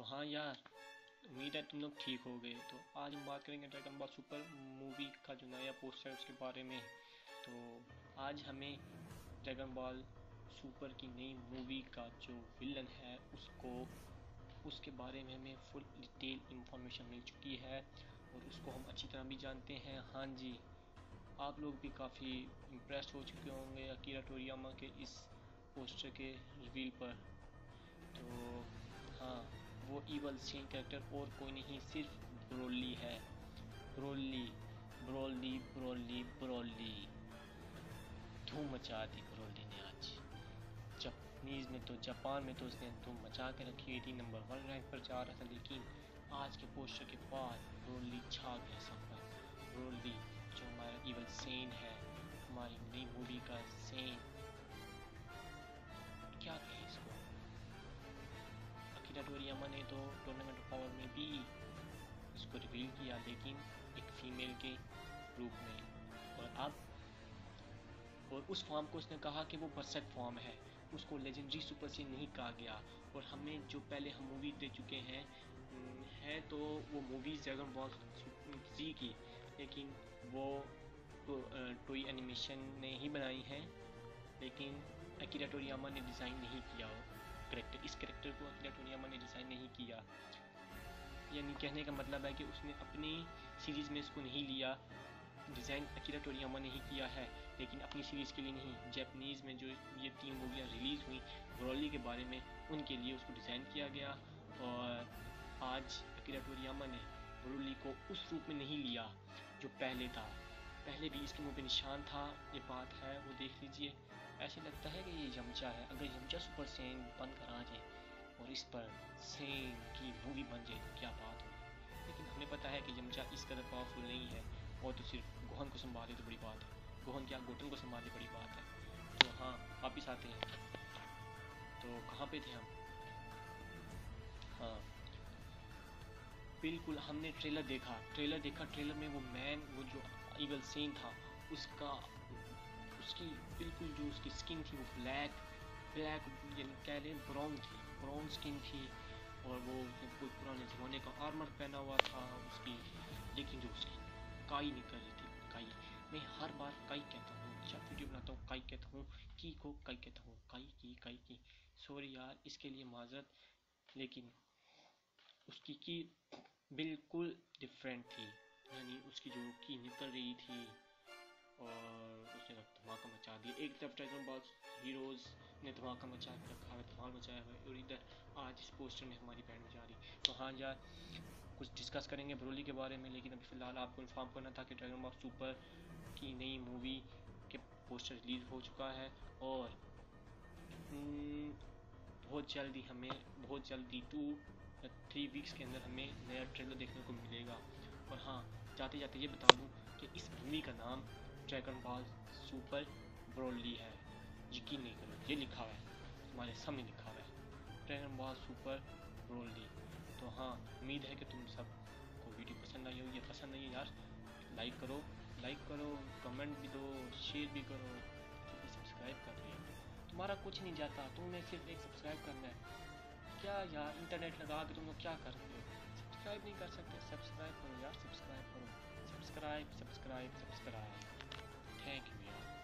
تو ہاں یار، امید ہے تم لوگ ٹھیک ہو گئے۔ تو آج ہم بات کریں گے ڈریگن بال سپر مووی کا جو نیا پوسٹر ہے اس کے بارے میں۔ تو آج ہمیں ڈریگن بال سپر کی نئی مووی کا جو ولن ہے، اس کو، اس کے بارے میں ہمیں فل ڈیٹیل انفارمیشن مل چکی ہے۔ اور اس کو ہم اچھی طرح بھی جانتے ہیں۔ ہاں جی آپ لوگ بھی کافی امپریسڈ ہو چکے ہوں گے اکیرا ٹوریاما کے اس پوسٹر کے ریویل پر۔ تو ہاں وہ ایول سین کریکٹر اور کوئی نہیں، صرف برولی ہے۔ برولی برولی برولی برولی دھوم مچا دی برولی نے آج۔ جاپنیز میں تو، جاپان میں تو اس نے دھوم مچا کے رکھی ہوئی تھی نمبر ون رینک پر جا رہا تھا، لیکن آج کے پوسٹر کے بعد برولی چھا گیا سب پر برولی جو ہمارا ایول سین ہے، ہماری نئی مووی کا سین کیا کہیں اس ٹوریاما نے تو ٹورنامنٹ پاور میں بھی اس کو ریویل کیا، لیکن ایک فیمیل کے روپ میں۔ اور اب، اور اس فارم کو اس نے کہا کہ وہ برسک فارم ہے۔ اس کو لیجنڈری سپر سے نہیں کہا گیا۔ اور ہمیں جو پہلے ہم مووی دے چکے ہیں ہے تو وہ موویز ڈریگن بال زی کی۔ لیکن وہ ٹوئی انیمیشن نے ہی بنائی ہیں، لیکن اکیرا ٹوریاما نے ڈیزائن نہیں کیا۔ کریکٹر اس کریکٹر کو اکیرا ٹوریاما نے ڈیزائن نہیں کیا۔ یعنی کہنے کا مطلب ہے کہ اس نے اپنی سیریز میں اس کو نہیں لیا۔ ڈیزائن اکیرا ٹوریاما نے ہی کیا ہے، لیکن اپنی سیریز کے لیے نہیں۔ جیپنیز میں جو یہ تین موویاں ریلیز ہوئیں برولی کے بارے میں، ان کے لیے اس کو ڈیزائن کیا گیا۔ اور آج اکیرا ٹوریاما نے برولی کو اس روپ میں نہیں لیا جو پہلے تھا۔ پہلے بھی اس کے منہ پہ نشان تھا، یہ بات ہے، وہ دیکھ لیجیے۔ ایسے لگتا ہے کہ یہ یمچا ہے۔ اگر یمچا سپر سین بن کر آ جائے اور اس پر سین کی مووی بن جائے تو کیا بات ہوگی؟ لیکن ہمیں پتہ ہے کہ یمچا اس قدر پاورفل نہیں ہے۔ اور تو صرف گوہن کو سنبھالے تو بڑی بات ہے۔ گوہن کیا گوٹن کو سنبھالے بڑی بات ہے۔ تو ہاں واپس آتے ہیں۔ تو کہاں پہ تھے ہم؟ ہاں۔ بالکل ہم نے ٹریلر دیکھا۔ ٹریلر دیکھا، ٹریلر میں وہ مین وہ جو ایول سین تھا، اس کا، اس کی بالکل جو اس کی سکن تھی، وہ بلیک بلیک یعنی کہہ لیں براؤن تھی براؤن سکن تھی اور وہ کوئی پرانے زمانے کا آرمر پہنا ہوا تھا، اس کی، لیکن جو اس کی کائی نکل رہی تھی، کائی۔ میں ہر بار کائی کہتا ہوں، جب ویڈیو بناتا ہوں، کائی کہتا ہوں، کی کو کائی کہتا ہوں، کائی کی کائی کی۔ سوری یار، اس کے لیے معذرت، لیکن اس کی کی بالکل ڈفرینٹ تھی۔ اس کی جو کی نکل رہی تھی اور اس نے دھماکہ مچا دیا۔ ایک طرف ڈریگن بال ہیروز نے دھماکہ مچا کے رکھا ہے دھمال مچایا ہوا ہے، اور ادھر آج اس پوسٹر میں ہماری بینڈ جا رہی۔ تو ہاں یار کچھ ڈسکس کریں گے برولی کے بارے میں، لیکن ابھی فی الحال آپ کو انفارم کرنا تھا کہ ڈریگن بال سپر کی نئی مووی کے پوسٹر ریلیز ہو چکا ہے اور بہت جلدی ہمیں، بہت جلدی ٹو تھری ویکس کے اندر ہمیں نیا ٹریلر دیکھنے کو ملے۔ جاتے جاتے یہ بتا دوں کہ اس مووی کا نام ڈریگن بال سپر برولی ہے۔ یقین نہیں کرو، یہ لکھا ہوا ہے ہمارے سامنے لکھا ہوا ہے۔ ڈریگن بال سپر برولی تو ہاں امید ہے کہ تم سب کو ویڈیو پسند آئی ہوگی پسند نہیں یار، لائک کرو لائک کرو، کمنٹ بھی دو، شیئر بھی کرو سبسکرائب کر لیا تمہارا کچھ نہیں جاتا تمہیں صرف ایک سبسکرائب کرنا ہے۔ کیا یار، انٹرنیٹ لگا کے تم لوگ کیا کرتے ہو؟ سبسکرائب نہیں کر سکتے سبسکرائب کرو یار سبسکرائب کرو۔ Subscribe subscribe subscribe thank you یار